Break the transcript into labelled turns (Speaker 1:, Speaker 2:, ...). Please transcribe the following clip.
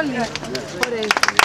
Speaker 1: Pozole. Por eso.